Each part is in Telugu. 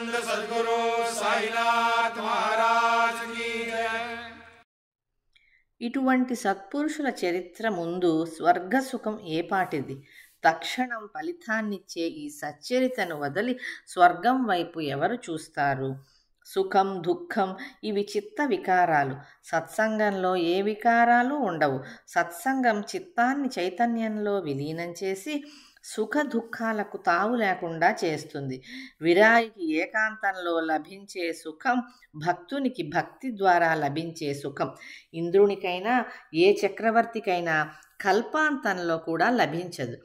सच्चिदानंद सदगुरु साईनाथ महाराज की जय ఇటువంటి సత్పురుషుల చరిత్ర ముందు స్వర్గసుఖం ఏపాటిది తక్షణం ఫలితాన్నిచ్చే ఈ సచ్చరితను వదిలి స్వర్గం వైపు ఎవరు చూస్తారు సుఖం దుఃఖం ఇవి చిత్త వికారాలు సత్సంగంలో ఏ వికారాలు ఉండవు సత్సంగం చిత్తాన్ని చైతన్యంలో విలీనం చేసి సుఖ దుఃఖాలకు తావు లేకుండా చేస్తుంది. విరాయికి ఏకాంతంలో లభించే సుఖం భక్తునికి భక్తి ద్వారా లభించే సుఖం. ఇంద్రునికైనా ఏ చక్రవర్తికైనా కల్పాంతంలో కూడా లభించదు.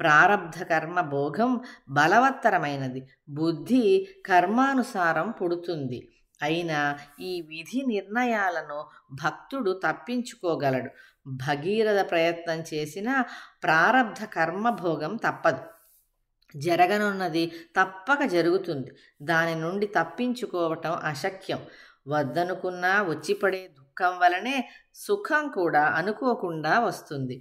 ప్రారబ్ధ కర్మ భోగం బలవత్తరమైనది. బుద్ధి కర్మానుసారం పుడుతుంది. అయినా ఈ విధి నిర్ణయాలను భక్తుడు తప్పించుకోగలడు. భగీరథ ప్రయత్నం చేసినా ప్రారబ్ధ కర్మభోగం తప్పదు. జరగనున్నది తప్పక జరుగుతుంది. దాని నుండి తప్పించుకోవటం అశక్యం. వద్దనుకున్నా వచ్చిపడే దుఃఖం వలనే సుఖం కూడా అనుకోకుండా వస్తుంది.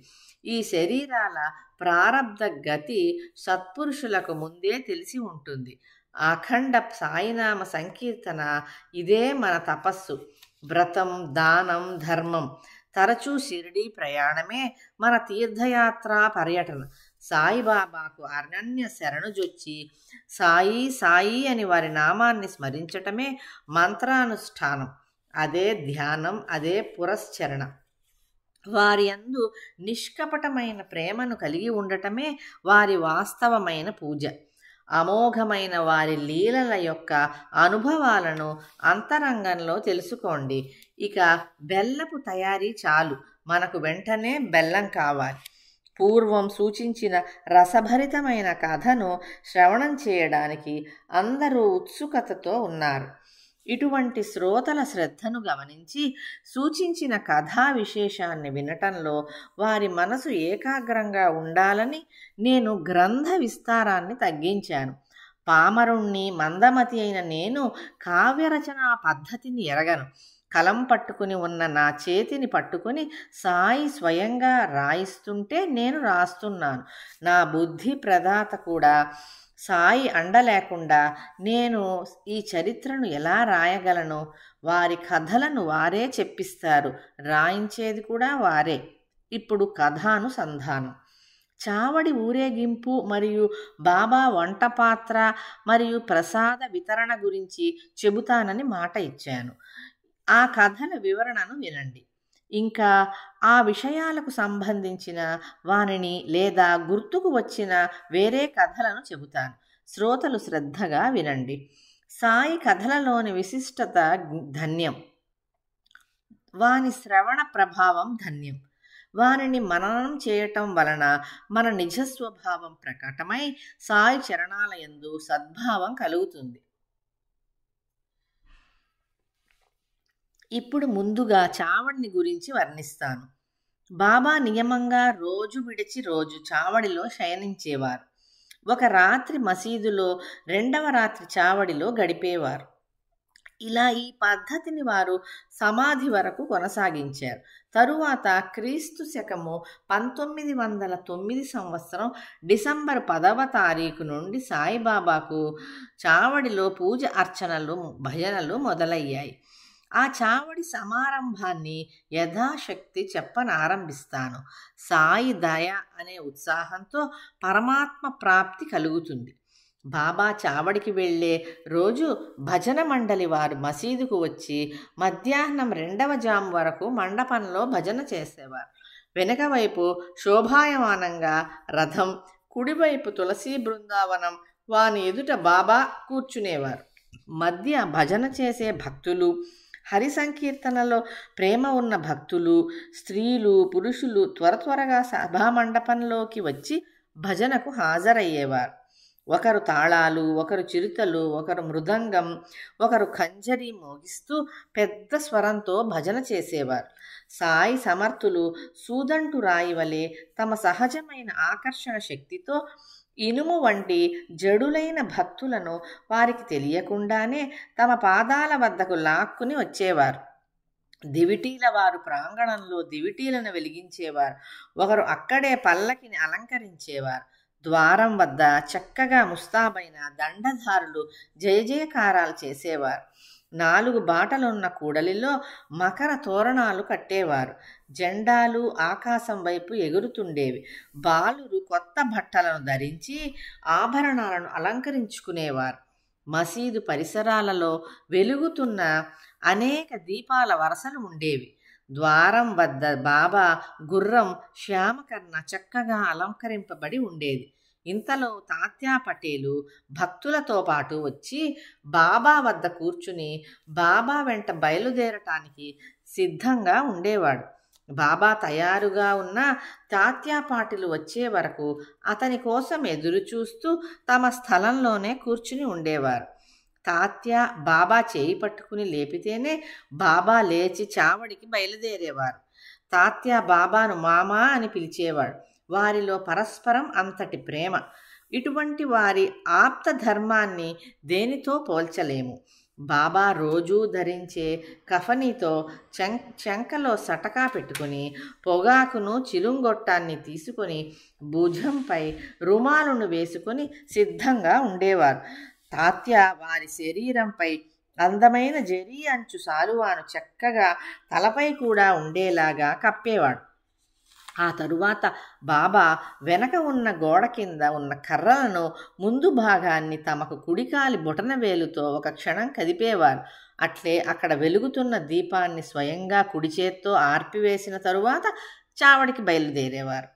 ఈ శరీరాల ప్రారబ్ధ గతి సత్పురుషులకు ముందే తెలిసి ఉంటుంది. అఖండ సాయినామ సంకీర్తన ఇదే మన తపస్సు. వ్రతం దానం ధర్మం. తరచూ షిరిడీ ప్రయాణమే మన తీర్థయాత్ర పర్యటన. సాయిబాబాకు అనన్య శరణుజొచ్చి సాయి సాయి అని వారి నామాన్ని స్మరించటమే మంత్రానుష్ఠానం. అదే ధ్యానం అదే పురస్చరణ. వారి అందు నిష్కపటమైన ప్రేమను కలిగి ఉండటమే వారి వాస్తవమైన పూజ. అమోఘమైన వారి లీలల యొక్క అనుభవాలను అంతరంగంలో తెలుసుకోండి. ఇక బెల్లపు తయారీ చాలు. మనకు వెంటనే బెల్లం కావాలి. పూర్వం సూచించిన రసభరితమైన కథను శ్రవణం చేయడానికి అందరూ ఉత్సుకతతో ఉన్నారు. ఇటువంటి శ్రోతల శ్రద్ధను గమనించి సూచించిన కథా విశేషాన్ని వినటంలో వారి మనసు ఏకాగ్రంగా ఉండాలని నేను గ్రంథ విస్తారాన్ని తగ్గించాను. పామరుణ్ణి మందమతి అయిన నేను కావ్యరచనా పద్ధతిని ఎరగను. కలం పట్టుకుని ఉన్న నా చేతిని పట్టుకుని సాయి స్వయంగా రాయిస్తుంటే నేను రాస్తున్నాను. నా బుద్ధి ప్రదాత కూడా సాయి అండ లేకుండా నేను ఈ చరిత్రను ఎలా రాయగలను? వారి కథలను వారే చెప్పిస్తారు. రాయించేది కూడా వారే. ఇప్పుడు కథానుసంధానం. చావడి ఊరేగింపు మరియు బాబా వంట పాత్ర మరియు ప్రసాద వితరణ గురించి చెబుతానని మాట ఇచ్చాను. ఆ కథల వివరణను వినండి. ఇంకా ఆ విషయాలకు సంబంధించిన వానిని లేదా గుర్తుకు వచ్చిన వేరే కథలను చెబుతాను. శ్రోతలు శ్రద్ధగా వినండి. సాయి కథలలోని విశిష్టత ధన్యం. వాని శ్రవణ ప్రభావం ధన్యం. వారిని మననం చేయటం వలన మన నిజస్వభావం ప్రకటమై సాయి చరణాలయందు సద్భావం కలుగుతుంది. ఇప్పుడు ముందుగా చావడిని గురించి వర్ణిస్తాను. బాబా నియమంగా రోజు విడిచి రోజు చావడిలో శయనించేవారు. ఒక రాత్రి మసీదులో రెండవ రాత్రి చావడిలో గడిపేవారు. ఇలా ఈ పద్ధతిని వారు సమాధి వరకు కొనసాగించారు. తరువాత క్రీస్తు శకము పంతొమ్మిది వందల తొమ్మిది సంవత్సరం డిసెంబర్ పదవ తారీఖు నుండి సాయిబాబాకు చావడిలో పూజ అర్చనలు భజనలు మొదలయ్యాయి. ఆ చావడి సమారంభాన్ని యథాశక్తి చెప్పనారంభిస్తాను. సాయి దయ అనే ఉత్సాహంతో పరమాత్మ ప్రాప్తి కలుగుతుంది. బాబా చావడికి వెళ్ళే రోజు భజన మండలి వారు మసీదుకు వచ్చి మధ్యాహ్నం రెండవ జాము వరకు మండపంలో భజన చేసేవారు. వెనక వైపు శోభాయమానంగా రథం కుడివైపు తులసీ బృందావనం వాని ఎదుట బాబా కూర్చునేవారు. మధ్య భజన చేసే భక్తులు హరి సంకీర్తనలో ప్రేమ ఉన్న భక్తులు స్త్రీలు పురుషులు త్వర త్వరగా సభామండపంలోకి వచ్చి భజనకు హాజరయ్యేవారు. ఒకరు తాళాలు ఒకరు చిరుతలు ఒకరు మృదంగం ఒకరు ఖంజరి మోగిస్తూ పెద్ద స్వరంతో భజన చేసేవారు. సాయి సమర్థులు సూదంటు రాయి వలె తమ సహజమైన ఆకర్షణ శక్తితో ఇనుము వంటి జడులైన భక్తులను వారికి తెలియకుండానే తమ పాదాల వద్దకు లాక్కుని వచ్చేవారు. దివిటీల వారు ప్రాంగణంలో దివిటీలను వెలిగించేవారు. ఒకరు అక్కడే పల్లకిని అలంకరించేవారు. ద్వారం వద్ద చక్కగా ముస్తాబైన దండధారులు జయజయకారాలు చేసేవారు. నాలుగు బాటలున్న కూడలిలో మకర తోరణాలు కట్టేవారు. జెండాలు ఆకాశం వైపు ఎగురుతుండేవి. బాలురు కొత్త బట్టలను ధరించి ఆభరణాలను అలంకరించుకునేవారు. మసీదు పరిసరాలలో వెలుగుతున్న అనేక దీపాల వరసలు ఉండేవి. ద్వారం వద్ద బాబా గుర్రం శ్యామకర్ణ చక్కగా అలంకరింపబడి ఉండేది. ఇంతలో తాత్యా పటేలు భక్తులతో పాటు వచ్చి బాబా వద్ద కూర్చుని బాబా వెంట బయలుదేరటానికి సిద్ధంగా ఉండేవాడు. బాబా తయారుగా ఉన్న తాత్యాపాటిలు వచ్చే వరకు అతని కోసం ఎదురుచూస్తూ తమ స్థలంలోనే కూర్చుని ఉండేవారు. తాత్య బాబా చేయి పట్టుకుని లేపితేనే బాబా లేచి చావడికి బయలుదేరేవారు. తాత్య బాబాను మామా అని పిలిచేవాడు. వారిలో పరస్పరం అంతటి ప్రేమ. ఇటువంటి వారి ఆప్త ధర్మాన్ని దేనితో పోల్చలేము. బాబా రోజూ ధరించే కఫనీతో చెం చెంకలో సటకా పెట్టుకుని పొగాకును చిలుంగొట్టాన్ని తీసుకొని భుజంపై రుమాలును వేసుకొని సిద్ధంగా ఉండేవారు. తాత్య వారి శరీరంపై అందమైన జరీ అంచు సాలువాను చక్కగా తలపై కూడా ఉండేలాగా కప్పేవాడు. ఆ తరువాత బాబా వెనక ఉన్న గోడ కింద ఉన్న కర్రలను ముందు భాగాన్ని తమకు కుడికాలి బొటనవేలుతో ఒక క్షణం కదిపేవారు. అట్లే అక్కడ వెలుగుతున్న దీపాన్ని స్వయంగా కుడి చేత్తో ఆర్పివేసిన తరువాత చావడికి బయలుదేరేవారు.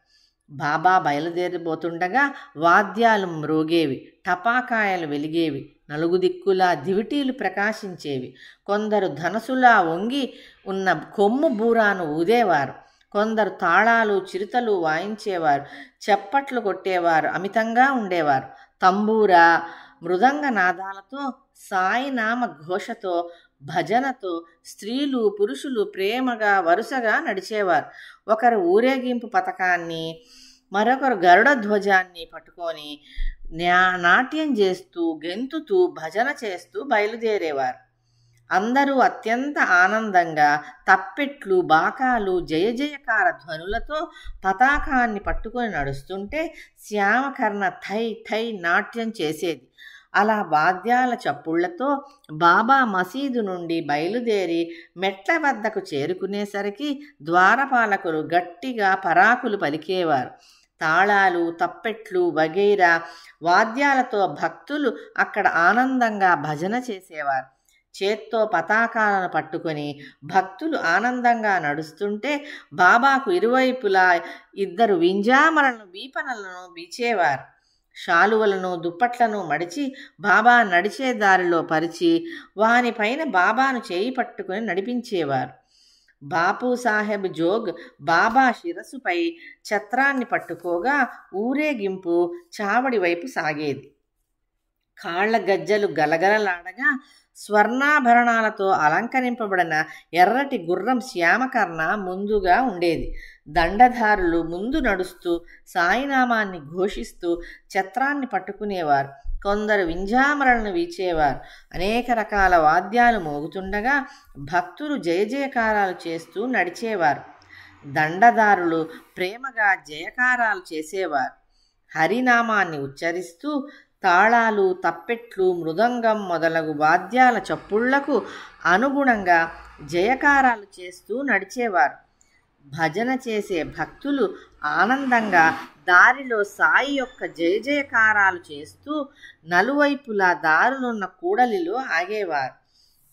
బాబా బయలుదేరిపోతుండగా వాద్యాలు మ్రోగేవి టపాకాయలు వెలిగేవి నలుగు దిక్కులా దివిటీలు ప్రకాశించేవి. కొందరు ధనసులా వంగి ఉన్న కొమ్ము బూరాను ఊదేవారు. కొందరు తాళాలు చిరుతలు వాయించేవారు. చెప్పట్లు కొట్టేవారు అమితంగా ఉండేవారు. తంబూరా మృదంగ నాదాలతో సాయినామ ఘోషతో భజనతో స్త్రీలు పురుషులు ప్రేమగా వరుసగా నడిచేవారు. ఒకరు ఊరేగింపు పథకాన్ని మరొకరు గరుడ ధ్వజాన్ని పట్టుకొని నాట్యం చేస్తూ గెంతుతూ భజన చేస్తూ బయలుదేరేవారు. అందరూ అత్యంత ఆనందంగా తప్పెట్లు బాకాలు జయ జయకార ధ్వనులతో పతాకాన్ని పట్టుకొని నడుస్తుంటే శ్యామకర్ణ థై థై నాట్యం చేసేది. అలా వాద్యాల చప్పుళ్ళతో బాబా మసీదు నుండి బయలుదేరి మెట్ల వద్దకు చేరుకునేసరికి ద్వారపాలకులు గట్టిగా పరాకులు పలికేవారు. తాళాలు తప్పెట్లు వగైరా వాద్యాలతో భక్తులు అక్కడ ఆనందంగా భజన చేసేవారు. చేత్తో పతాకాలను పట్టుకొని భక్తులు ఆనందంగా నడుస్తుంటే బాబాకు ఇరువైపులా ఇద్దరు వింజామలను వీపనలను బీచేవారు శాలువలను దుప్పట్లను మడిచి బాబా నడిచే దారిలో పరిచి వానిపైన బాబాను చేయి పట్టుకుని నడిపించేవారు. బాపు సాహెబ్ జోగ్ బాబా శిరస్సుపై ఛత్రాన్ని పట్టుకోగా ఊరేగింపు చావడి వైపు సాగేది. కాళ్ళ గజ్జలు గలగలలాడగా స్వర్ణాభరణాలతో అలంకరింపబడిన ఎర్రటి గుర్రం శ్యామకర్ణ ముందుగా ఉండేది. దండధారులు ముందు నడుస్తూ సాయినామాన్ని ఘోషిస్తూ ఛత్రాన్ని పట్టుకునేవారు. కొందరు వింజామరలను వీచేవారు. అనేక రకాల వాద్యాలు మోగుతుండగా భక్తులు జయ జయకారాలు చేస్తూ నడిచేవారు. దండదారులు ప్రేమగా జయకారాలు చేసేవారు. హరినామాన్ని ఉచ్చరిస్తూ తాళాలు తప్పెట్లు మృదంగం మొదలగు వాద్యాల చప్పుళ్ళకు అనుగుణంగా జయకారాలు చేస్తూ నడిచేవారు. భజన చేసే భక్తులు ఆనందంగా దారిలో సాయి యొక్క జయ జయకారాలు చేస్తూ నలువైపులా దారులున్న కూడలిలో ఆగేవారు.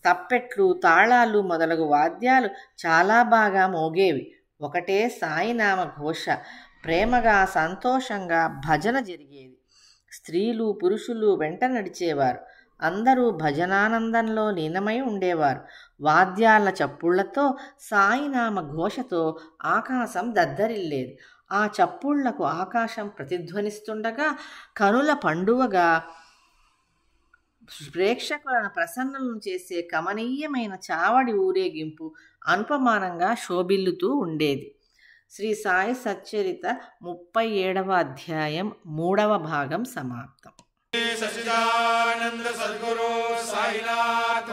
తప్పెట్లు తాళాలు మొదలగు వాద్యాలు చాలా బాగా మోగేవి. ఒకటే సాయినామ ఘోష. ప్రేమగా సంతోషంగా భజన జరిగేది. స్త్రీలు పురుషులు వెంట నడిచేవారు. అందరూ భజనానందంలో లీనమై ఉండేవారు. వాద్యాల చప్పుళ్ళతో సాయినామ ఘోషతో ఆకాశం దద్దరిల్లేది. ఆ చప్పుళ్ళకు ఆకాశం ప్రతిధ్వనిస్తుండగా కనుల పండువగా ప్రేక్షకులను ప్రసన్నులను చేసే కమనీయమైన చావడి ఊరేగింపు అనుపమానంగా శోభిల్లుతూ ఉండేది. శ్రీ సాయి సచ్చరిత ముప్పై ఏడవ అధ్యాయం మూడవ భాగం సమాప్తం. సచిదానంద సద్గురు సాయినాథ్